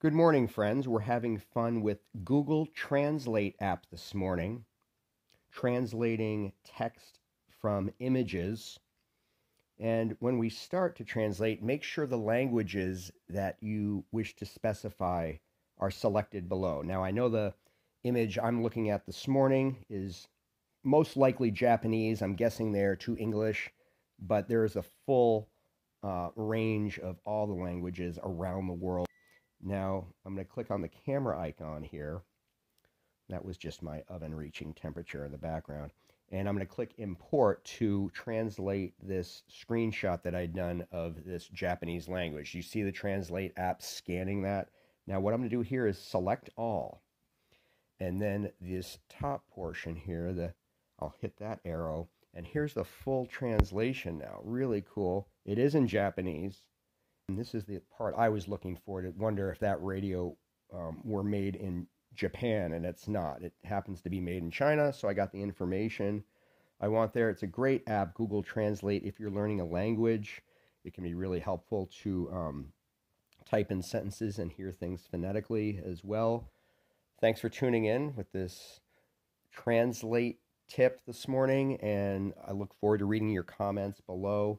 Good morning, friends. We're having fun with Google Translate app this morning, translating text from images. And when we start to translate, make sure the languages that you wish to specify are selected below. Now, I know the image I'm looking at this morning is most likely Japanese. I'm guessing there to English, but there is a full uh, range of all the languages around the world. Now I'm going to click on the camera icon here. That was just my oven reaching temperature in the background. And I'm going to click import to translate this screenshot that I'd done of this Japanese language. You see the translate app scanning that. Now what I'm going to do here is select all. And then this top portion here, the I'll hit that arrow. And here's the full translation now. Really cool. It is in Japanese. And this is the part I was looking for to wonder if that radio um, were made in Japan, and it's not. It happens to be made in China, so I got the information I want there. It's a great app, Google Translate. If you're learning a language, it can be really helpful to um, type in sentences and hear things phonetically as well. Thanks for tuning in with this translate tip this morning, and I look forward to reading your comments below.